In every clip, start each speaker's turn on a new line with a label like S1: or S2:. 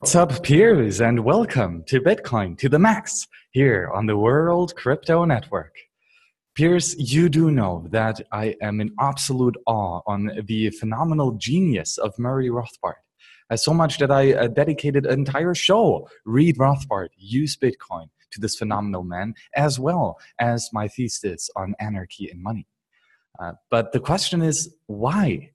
S1: What's up, peers, and welcome to Bitcoin to the max here on the World Crypto Network. Peers, you do know that I am in absolute awe on the phenomenal genius of Murray Rothbard. Uh, so much that I uh, dedicated an entire show, Read Rothbard, Use Bitcoin, to this phenomenal man, as well as my thesis on anarchy and money. Uh, but the question is, why?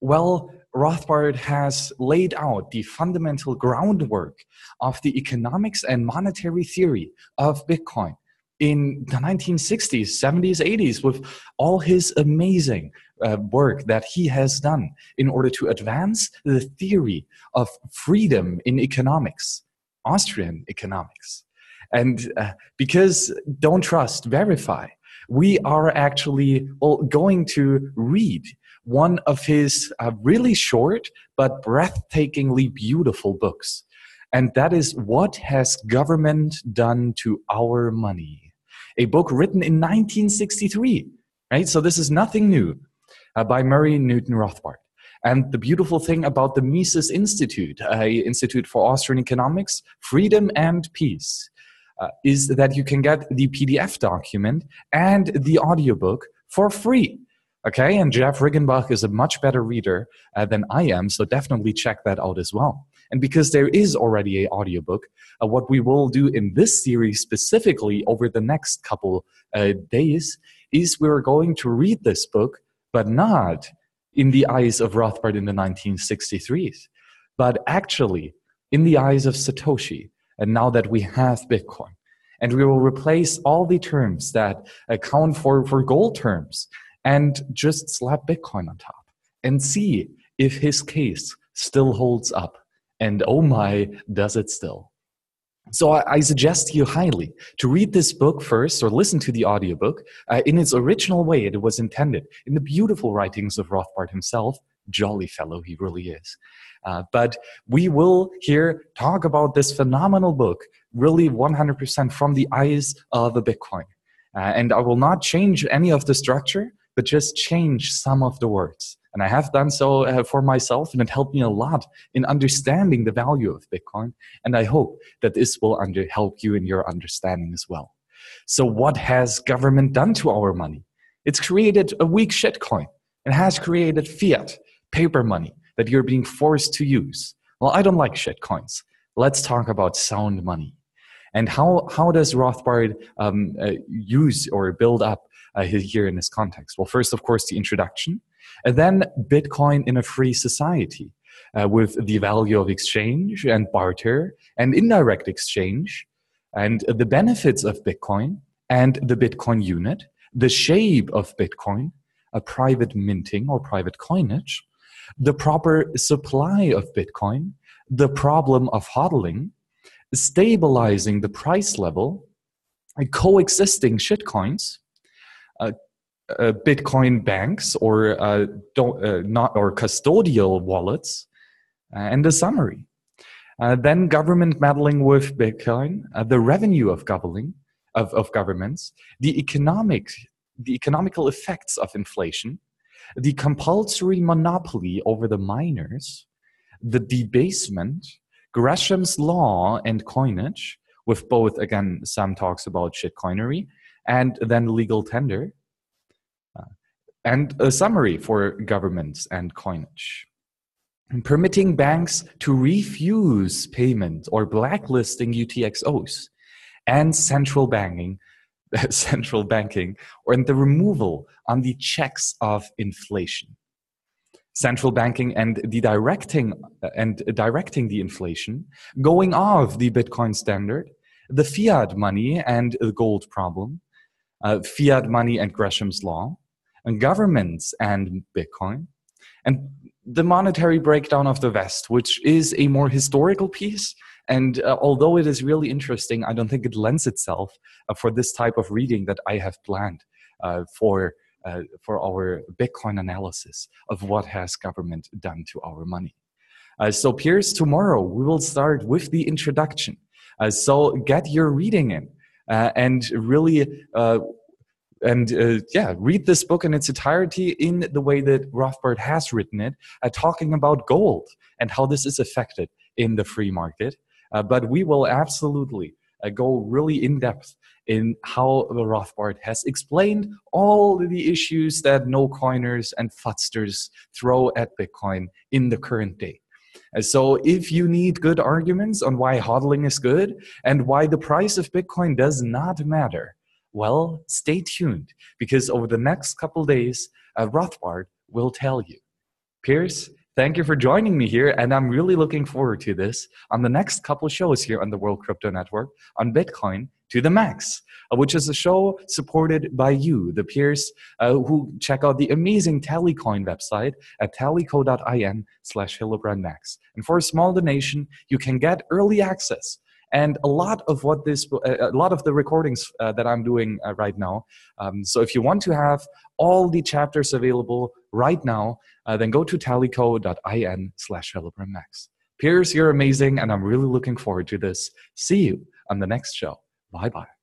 S1: Well, Rothbard has laid out the fundamental groundwork of the economics and monetary theory of Bitcoin in the 1960s, 70s, 80s with all his amazing uh, work that he has done in order to advance the theory of freedom in economics, Austrian economics. And uh, because don't trust, verify, we are actually well, going to read one of his uh, really short but breathtakingly beautiful books. And that is What Has Government Done to Our Money? A book written in 1963, right? So this is nothing new uh, by Murray Newton Rothbard. And the beautiful thing about the Mises Institute, uh, Institute for Austrian Economics, Freedom and Peace, uh, is that you can get the PDF document and the audiobook for free. Okay, and Jeff Riggenbach is a much better reader uh, than I am, so definitely check that out as well. And because there is already a audiobook, uh, what we will do in this series specifically over the next couple uh, days is we're going to read this book, but not in the eyes of Rothbard in the 1963s, but actually in the eyes of Satoshi. And now that we have Bitcoin, and we will replace all the terms that account for, for gold terms and just slap Bitcoin on top and see if his case still holds up. And oh my, does it still. So I, suggest you highly to read this book first or listen to the audiobook uh, in its original way it was intended, in the beautiful writings of Rothbard himself. Jolly fellow he really is. Uh, but we will here talk about this phenomenal book, really 100% from the eyes of a Bitcoin. Uh, and I will not change any of the structure but just change some of the words. And I have done so uh, for myself, and it helped me a lot in understanding the value of Bitcoin. And I hope that this will under, help you in your understanding as well. So, what has government done to our money? It's created a weak shitcoin. It has created fiat, paper money that you're being forced to use. Well, I don't like shitcoins. Let's talk about sound money. And how, how does Rothbard um, uh, use or build up uh, here in this context? Well, first, of course, the introduction, and then Bitcoin in a free society uh, with the value of exchange and barter and indirect exchange, and the benefits of Bitcoin and the Bitcoin unit, the shape of Bitcoin, a private minting or private coinage, the proper supply of Bitcoin, the problem of hodling, stabilizing the price level, coexisting shitcoins, Bitcoin banks or uh, uh, not or custodial wallets, uh, and a summary. Uh, then government meddling with Bitcoin, the revenue of governing of, of governments, the economic the economical effects of inflation, the compulsory monopoly over the miners, the debasement, Gresham's law and coinage, with both again some talks about shitcoinery, and then legal tender, uh, and a summary for governments and coinage. Permitting banks to refuse payment or blacklisting UTXOs, and central banking, central banking, or the removal on the checks of inflation. Central banking and the directing and directing the inflation, going off the Bitcoin standard, the fiat money and the gold problem, uh, fiat money and Gresham's law, and governments and Bitcoin, and the monetary breakdown of the West, which is a more historical piece. And uh, although it is really interesting, I don't think it lends itself uh, for this type of reading that I have planned uh, for. Uh, for our Bitcoin analysis of what has government done to our money. Uh, so, peers, tomorrow we will start with the introduction. so, get your reading in and really and uh, yeah, read this book in its entirety in the way that Rothbard has written it, uh, talking about gold and how this is affected in the free market. Uh, but we will absolutely uh, go really in depth in how Rothbard has explained all the issues that no coiners and fudsters throw at Bitcoin in the current day. So, if you need good arguments on why hodling is good and why the price of Bitcoin does not matter, well, stay tuned because over the next couple days, uh, Rothbard will tell you. Peers, thank you for joining me here, and I'm really looking forward to this on the next couple shows here on the World Crypto Network on Bitcoin to the max, uh, which is a show supported by you, the peers uh, who check out the amazing Tallycoin website at tallyco.in slash Max. And for a small donation, you can get early access. And a lot of what this a lot of the recordings uh, that i'm doing uh, right now um, so if you want to have all the chapters available right now uh, then go to tallyco.in slash max peers you're amazing and i'm really looking forward to this. See you on the next show Bye bye.